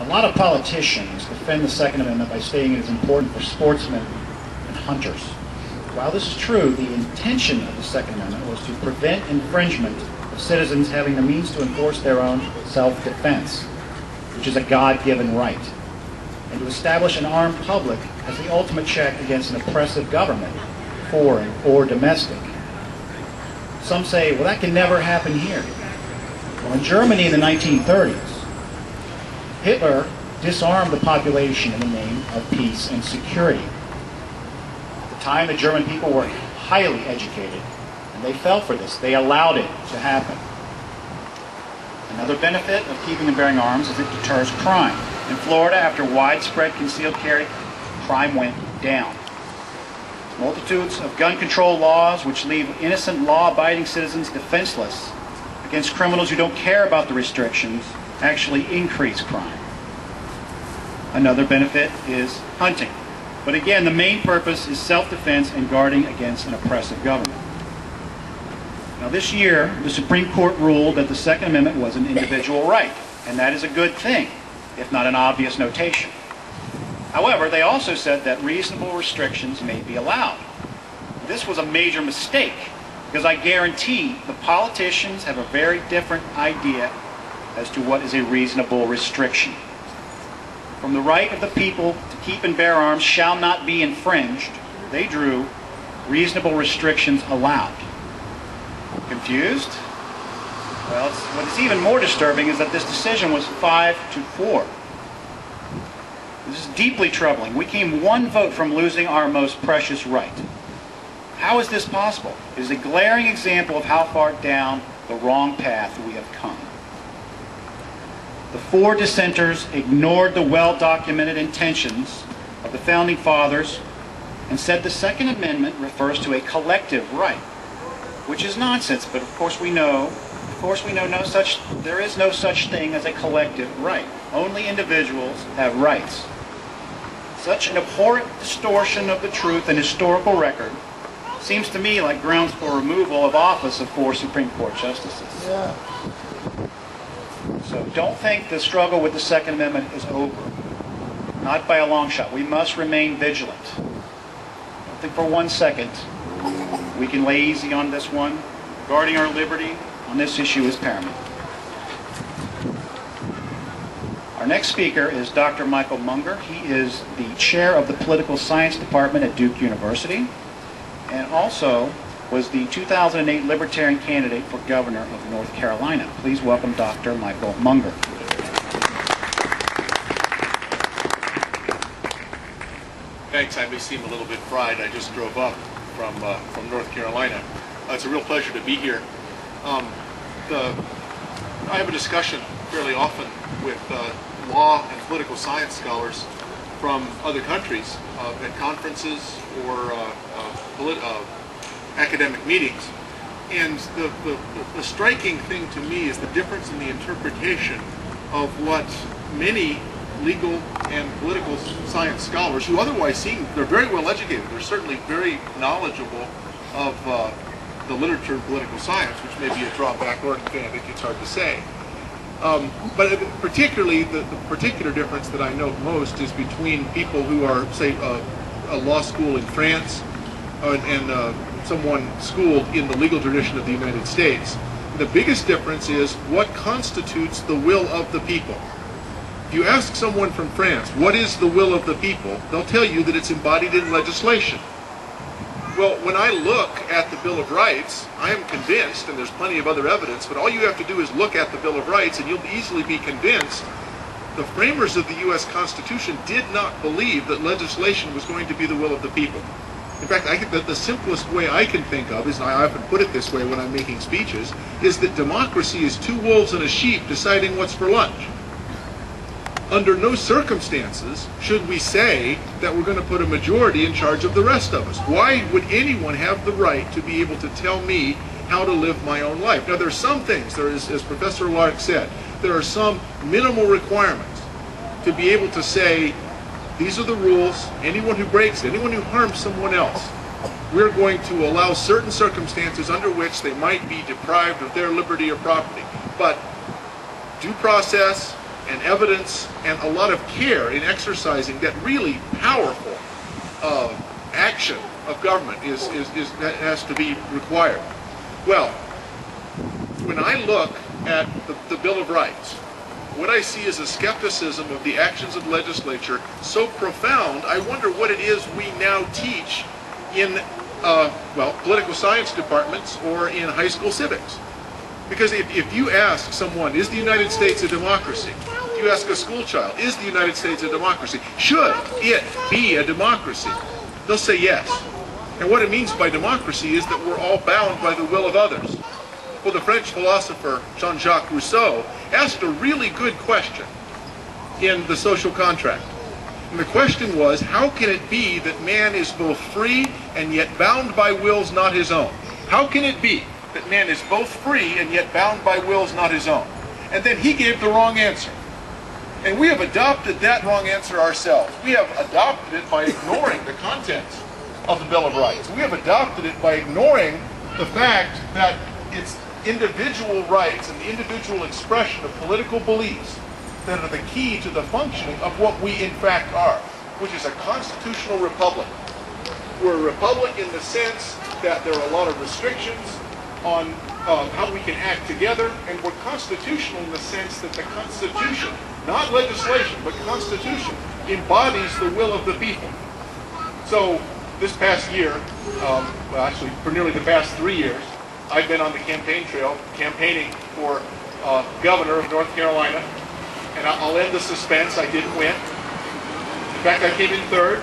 A lot of politicians defend the Second Amendment by stating it is important for sportsmen and hunters. While this is true, the intention of the Second Amendment was to prevent infringement of citizens having the means to enforce their own self-defense, which is a God-given right, and to establish an armed public as the ultimate check against an oppressive government, foreign or domestic. Some say, well, that can never happen here. Well, in Germany in the 1930s, Hitler disarmed the population in the name of peace and security. At the time, the German people were highly educated, and they fell for this. They allowed it to happen. Another benefit of keeping and bearing arms is it deters crime. In Florida, after widespread concealed carry, crime went down. Multitudes of gun control laws which leave innocent law-abiding citizens defenseless against criminals who don't care about the restrictions actually increase crime. Another benefit is hunting. But again, the main purpose is self-defense and guarding against an oppressive government. Now this year, the Supreme Court ruled that the Second Amendment was an individual right, and that is a good thing, if not an obvious notation. However, they also said that reasonable restrictions may be allowed. This was a major mistake, because I guarantee the politicians have a very different idea as to what is a reasonable restriction. From the right of the people to keep and bear arms shall not be infringed, they drew reasonable restrictions allowed. Confused? Well, what is even more disturbing is that this decision was 5 to 4. This is deeply troubling. We came one vote from losing our most precious right. How is this possible? It is a glaring example of how far down the wrong path we have come. The four dissenters ignored the well-documented intentions of the Founding Fathers and said the Second Amendment refers to a collective right, which is nonsense, but of course we know, of course we know no such, there is no such thing as a collective right. Only individuals have rights. Such an abhorrent distortion of the truth and historical record seems to me like grounds for removal of office of four Supreme Court justices. Yeah. Don't think the struggle with the Second Amendment is over. Not by a long shot. We must remain vigilant. Don't think for one second we can lay easy on this one. Guarding our liberty on this issue is paramount. Our next speaker is Dr. Michael Munger. He is the chair of the Political Science Department at Duke University and also was the 2008 Libertarian candidate for governor of North Carolina. Please welcome Dr. Michael Munger. Thanks. I may seem a little bit fried. I just drove up from uh, from North Carolina. Uh, it's a real pleasure to be here. Um, the, I have a discussion fairly often with uh, law and political science scholars from other countries uh, at conferences or uh, uh, academic meetings. And the, the, the striking thing to me is the difference in the interpretation of what many legal and political science scholars, who otherwise seem, they're very well educated, they're certainly very knowledgeable of uh, the literature of political science, which may be a drawback or an advantage, it's hard to say. Um, but particularly, the, the, particular difference that I note most is between people who are, say, uh, a law school in France uh, and uh, someone schooled in the legal tradition of the United States. The biggest difference is what constitutes the will of the people. If you ask someone from France, what is the will of the people, they'll tell you that it's embodied in legislation. Well, when I look at the Bill of Rights, I am convinced, and there's plenty of other evidence, but all you have to do is look at the Bill of Rights and you'll easily be convinced the framers of the U.S. Constitution did not believe that legislation was going to be the will of the people. In fact, I think that the simplest way I can think of is, and I often put it this way when I'm making speeches, is that democracy is two wolves and a sheep deciding what's for lunch. Under no circumstances should we say that we're going to put a majority in charge of the rest of us. Why would anyone have the right to be able to tell me how to live my own life? Now, there are some things, there is, as Professor Lark said, there are some minimal requirements to be able to say these are the rules. Anyone who breaks, anyone who harms someone else, we're going to allow certain circumstances under which they might be deprived of their liberty or property. But due process and evidence and a lot of care in exercising that really powerful uh, action of government is, is, is has to be required. Well, when I look at the, the Bill of Rights, what I see is a skepticism of the actions of legislature so profound, I wonder what it is we now teach in, uh, well, political science departments or in high school civics. Because if, if you ask someone, is the United States a democracy? If you ask a school child, is the United States a democracy? Should it be a democracy? They'll say yes. And what it means by democracy is that we're all bound by the will of others. Well, the French philosopher Jean-Jacques Rousseau asked a really good question in The Social Contract. And the question was, how can it be that man is both free and yet bound by wills not his own? How can it be that man is both free and yet bound by wills not his own? And then he gave the wrong answer. And we have adopted that wrong answer ourselves. We have adopted it by ignoring the contents of the Bill of Rights. We have adopted it by ignoring the fact that it's individual rights and the individual expression of political beliefs that are the key to the functioning of what we in fact are, which is a constitutional republic. We're a republic in the sense that there are a lot of restrictions on um, how we can act together, and we're constitutional in the sense that the Constitution, not legislation, but Constitution, embodies the will of the people. So this past year, um, well actually for nearly the past three years, I've been on the campaign trail campaigning for uh, governor of North Carolina, and I'll end the suspense. I didn't win. In fact, I came in third,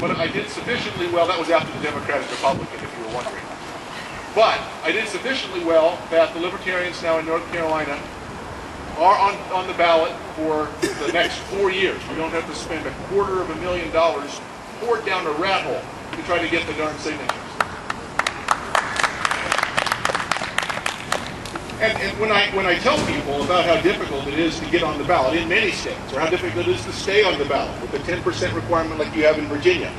but I did sufficiently well. That was after the Democratic Republican, if you were wondering. But I did sufficiently well that the Libertarians now in North Carolina are on, on the ballot for the next four years. We don't have to spend a quarter of a million dollars poured down a rat hole to try to get the darn signatures. And, and, when I when I tell people about how difficult it is to get on the ballot in many states, or how difficult it is to stay on the ballot with the 10% requirement like you have in Virginia,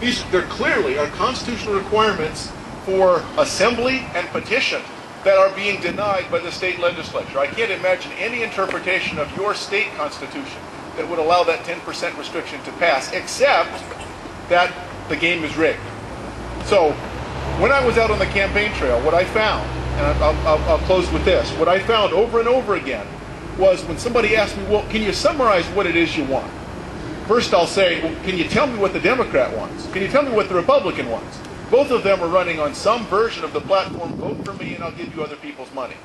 these there clearly are constitutional requirements for assembly and petition that are being denied by the state legislature. I can't imagine any interpretation of your state constitution that would allow that 10% restriction to pass, except that the game is rigged. So, when I was out on the campaign trail, what I found and I'll, I'll, I'll, close with this. What I found over and over again was when somebody asked me, well, can you summarize what it is you want? First, I'll say, well, can you tell me what the Democrat wants? Can you tell me what the Republican wants? Both of them are running on some version of the platform, vote for me and I'll give you other people's money.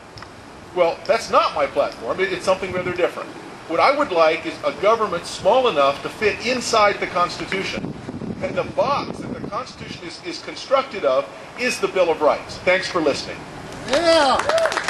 Well, that's not my platform. It's something rather different. What I would like is a government small enough to fit inside the Constitution. And the box that the Constitution is, is constructed of is the Bill of Rights. Thanks for listening. Yeah.